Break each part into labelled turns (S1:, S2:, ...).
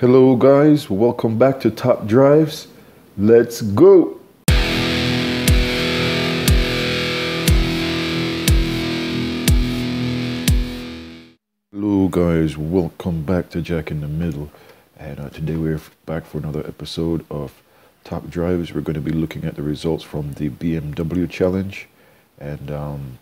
S1: Hello, guys. Welcome back to Top Drives. Let's go. Hello, guys. Welcome back to Jack in the Middle. And uh, today we're back for another episode of Top Drives. We're going to be looking at the results from the BMW Challenge. And um,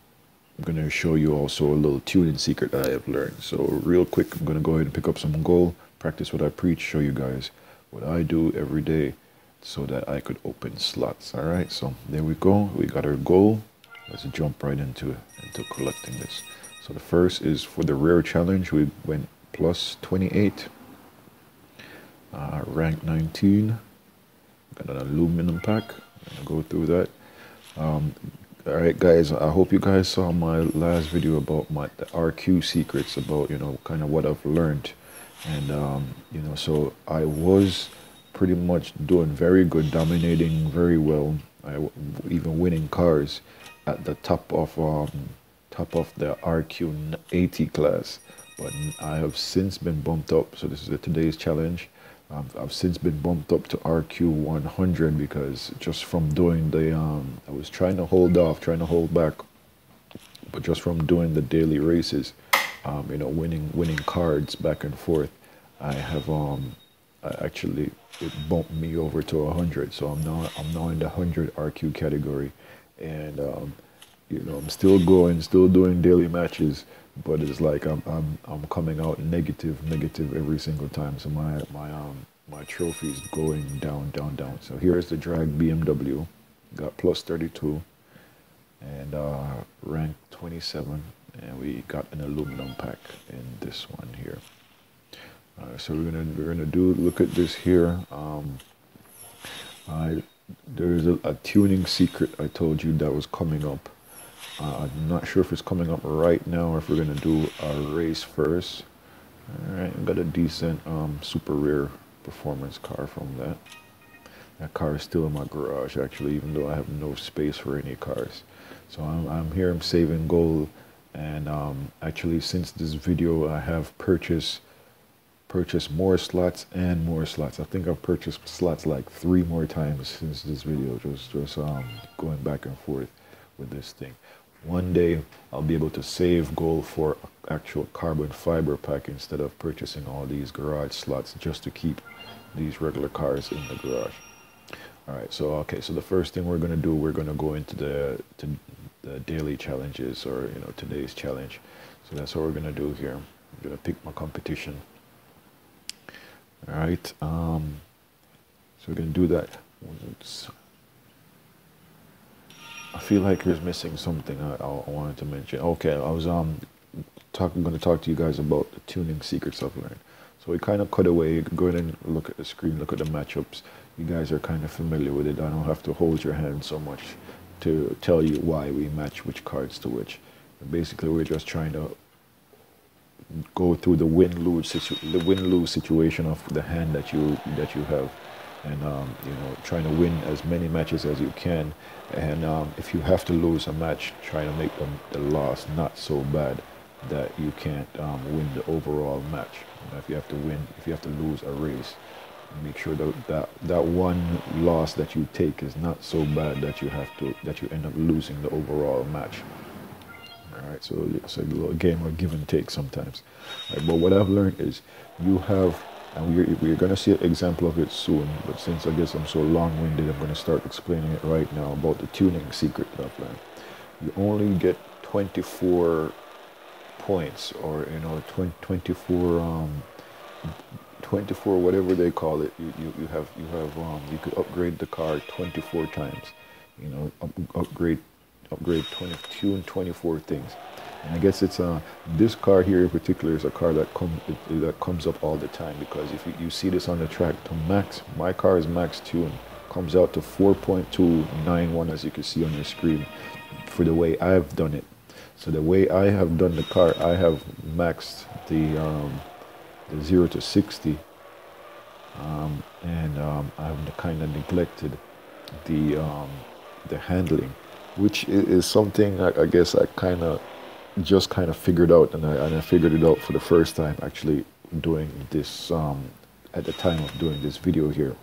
S1: I'm going to show you also a little tuning secret I have learned. So, real quick, I'm going to go ahead and pick up some gold, practice what I preach, show you guys what I do every day so that I could open slots. All right, so there we go. We got our goal. Let's jump right into into collecting this. So the first is for the rare challenge. We went plus 28, uh, rank 19. Got an aluminum pack. I'm gonna go through that. Um, all right, guys. I hope you guys saw my last video about my the RQ secrets about you know kind of what I've learned, and um, you know so I was pretty much doing very good, dominating very well. I even winning cars at the top of um, top of the RQ 80 class, but I have since been bumped up. So this is the today's challenge. Um, I've since been bumped up to RQ 100 because just from doing the um, I was trying to hold off, trying to hold back, but just from doing the daily races, um, you know, winning winning cards back and forth, I have um, I actually it bumped me over to 100. So I'm now I'm now in the 100 RQ category, and um, you know I'm still going, still doing daily matches, but it's like I'm I'm I'm coming out negative, negative every single time. So my my um my trophy is going down, down, down. So here's the drag BMW, got plus 32, and uh, rank 27, and we got an aluminum pack in this one here. Uh, so we're gonna we're gonna do look at this here. Um, I there's a, a tuning secret I told you that was coming up. Uh, I'm not sure if it's coming up right now or if we're gonna do a race first. All right, got a decent um, super rare performance car from that. That car is still in my garage actually, even though I have no space for any cars. So I'm I'm here. I'm saving gold, and um, actually since this video I have purchased purchased more slots and more slots. I think I've purchased slots like three more times since this video. Just just um going back and forth with this thing. One day I'll be able to save gold for actual carbon fiber pack instead of purchasing all these garage slots just to keep these regular cars in the garage. All right, so okay, so the first thing we're gonna do, we're gonna go into the to the daily challenges or you know today's challenge. So that's what we're gonna do here. I'm gonna pick my competition. All right. Um, so we're gonna do that. I feel like there's missing something I, I wanted to mention. Okay, I was um talking going to talk to you guys about the tuning secrets I've learned. So we kind of cut away. Go ahead and look at the screen, look at the matchups. You guys are kind of familiar with it. I don't have to hold your hand so much to tell you why we match which cards to which. Basically, we're just trying to go through the win lose situ- the win lose situation of the hand that you that you have, and um, you know trying to win as many matches as you can. And um, if you have to lose a match, try to make them the loss not so bad that you can't um, win the overall match. You know, if you have to win, if you have to lose a race, make sure that, that that one loss that you take is not so bad that you have to that you end up losing the overall match. All right, so it's a little game of give and take sometimes. Right, but what I've learned is you have, and we're, we're going to see an example of it soon, but since I guess I'm so long winded, I'm going to start explaining it right now about the tuning secret that I've learned. You only get 24 points, or you know, 20, 24, um, 24, whatever they call it. You, you, you have, you have, um, you could upgrade the car 24 times. You know, up, upgrade upgrade 22 and 24 things. And I guess it's uh, this car here in particular is a car that comes that comes up all the time because if you, you see this on the track to max, my car is max tune, comes out to 4.291 as you can see on your screen for the way I've done it. So the way I have done the car, I have maxed the um, the zero to 60, um, and um, I've kind of neglected the um, the handling which is something I, I guess I kind of just kind of figured out, and I, and I figured it out for the first time actually doing this um, at the time of doing this video here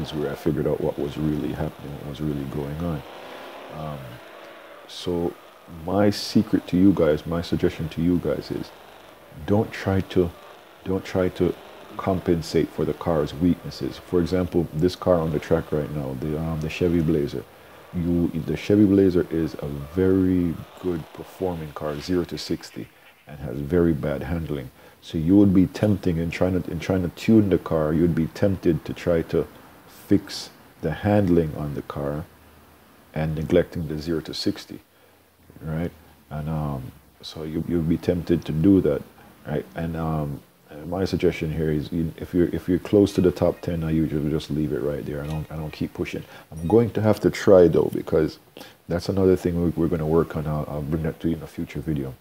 S1: is where I figured out what was really happening, what was really going on. Um, so my secret to you guys, my suggestion to you guys is don't try to don't try to compensate for the car's weaknesses. For example, this car on the track right now, the um, the Chevy Blazer. You the Chevy Blazer is a very good performing car, zero to sixty, and has very bad handling. So you would be tempting in trying to in trying to tune the car, you'd be tempted to try to fix the handling on the car and neglecting the zero to sixty, right? And um, so you you'd be tempted to do that, right? And um, my suggestion here is if you're if you're close to the top 10 I usually just leave it right there. I don't I don't keep pushing. I'm going to have to try though because that's another thing we're, going to work on. I'll, I'll, bring that to you in a future video.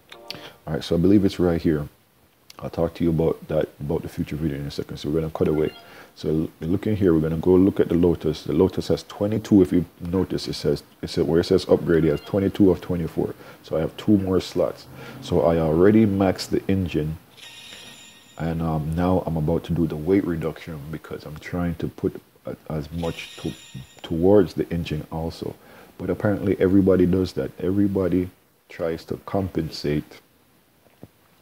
S1: All right so I believe it's right here. I'll talk to you about that about the future video in a second. So we're going to cut away. So looking here. We're going to go look at the Lotus. The Lotus has 22 if you notice it says it says where it says upgrade it has 22 of 24 so I have two more slots. So I already maxed the engine and um, now I'm about to do the weight reduction because I'm trying to put as much to, towards the engine also. But apparently everybody does that. Everybody tries to compensate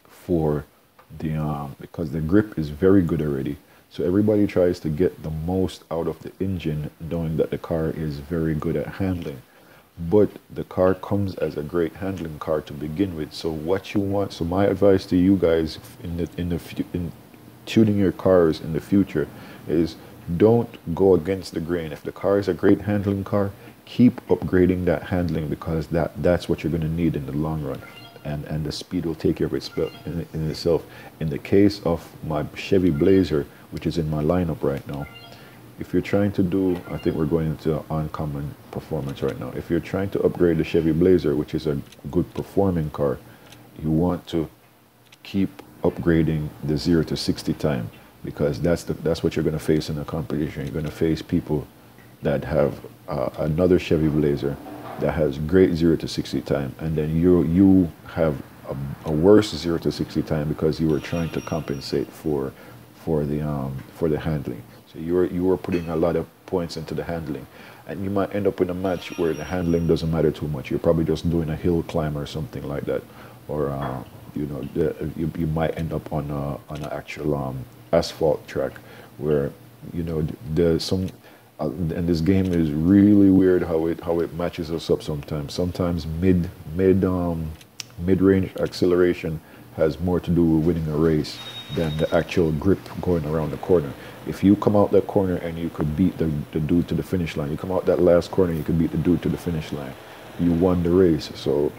S1: for the um, because the grip is very good already. So everybody tries to get the most out of the engine knowing that the car is very good at handling but the car comes as a great handling car to begin with. So what you want, so my advice to you guys in the in the in tuning your cars in the future is don't go against the grain. If the car is a great handling car, keep upgrading that handling because that that's what you're going to need in the long run. And, and the speed will take care of in, in itself. In the case of my Chevy Blazer, which is in my lineup right now, if you're trying to do, I think we're going into uncommon performance right now. If you're trying to upgrade the Chevy Blazer, which is a good performing car, you want to keep upgrading the zero to 60 time because that's the, that's what you're going to face in a competition. You're going to face people that have uh, another Chevy Blazer that has great zero to 60 time, and then you you have a, a worse zero to 60 time because you were trying to compensate for for the um, for the handling. So you were you were putting a lot of points into the handling, and you might end up in a match where the handling doesn't matter too much. You're probably just doing a hill climb or something like that, or uh, you know the, you you might end up on a on an actual um, asphalt track where you know the some. Uh, and this game is really weird how it how it matches us up sometimes. Sometimes mid mid um, mid range acceleration has more to do with winning a race than the actual grip going around the corner. If you come out that corner and you could beat the, the dude to the finish line, you come out that last corner, and you could beat the dude to the finish line. You won the race. So,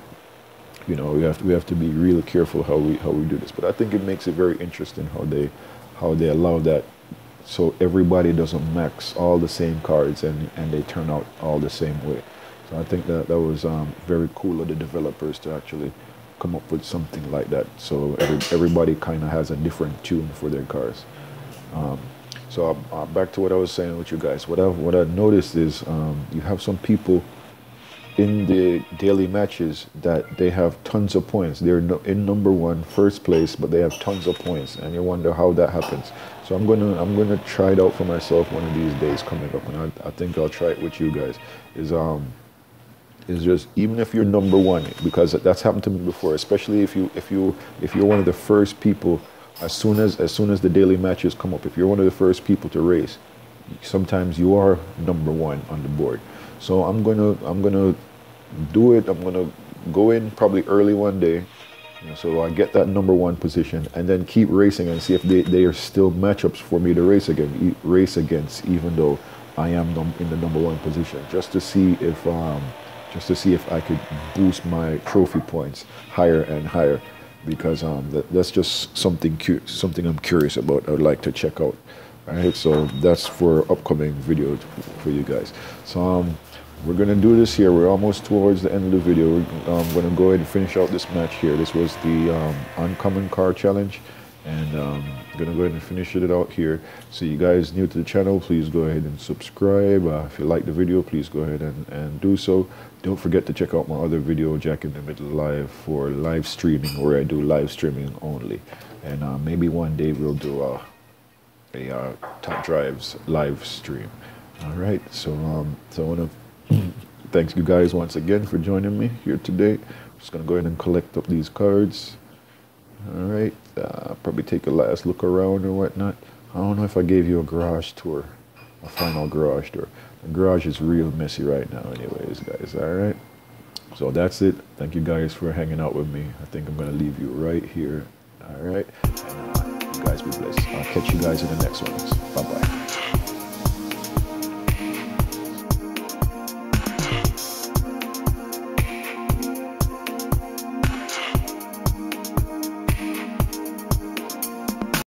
S1: you know, we have to, we have to be really careful how we how we do this. But I think it makes it very interesting how they how they allow that so everybody doesn't max all the same cards and, and they turn out all the same way. So I think that that was um, very cool of the developers to actually come up with something like that. So every, everybody kind of has a different tune for their cars. Um, so uh, back to what I was saying with you guys. What I've what I noticed is um, you have some people in the daily matches that they have tons of points. They're in number one, first place, but they have tons of points, and you wonder how that happens. So I'm gonna I'm gonna try it out for myself one of these days coming up, and I, I think I'll try it with you guys. Is um is just even if you're number one because that's happened to me before especially if you if you if you're one of the first people as soon as as soon as the daily matches come up if you're one of the first people to race sometimes you are number one on the board. So i'm gonna i'm gonna do it. I'm gonna go in probably early one day you know, so i get that number one position and then keep racing and see if they, they are still matchups for me to race again race against even though i am in the number one position just to see if um, just to see if I could boost my trophy points higher and higher because um, that, that's just something something I'm curious about. I would like to check out. All right, so that's for upcoming video for you guys. So um, we're gonna do this here. We're almost towards the end of the video. We're um, gonna go ahead and finish out this match here. This was the um, uncommon car challenge and um, I'm gonna go ahead and finish it out here so you guys new to the channel please go ahead and subscribe uh, if you like the video please go ahead and, and do so don't forget to check out my other video Jack in the Middle live for live streaming where I do live streaming only and uh, maybe one day we'll do a a uh, Top Drives live stream. All right, so um, so I want to thank you guys once again for joining me here today. I'm just gonna go ahead and collect up these cards. All right, uh, probably take a last look around or whatnot. I don't know if I gave you a garage tour, a final garage tour. The garage is real messy right now, anyways, guys. All right. So that's it. Thank you guys for hanging out with me. I think I'm gonna leave you right here. All right. And, uh, you guys be blessed. I'll catch you guys in the next ones. Bye bye.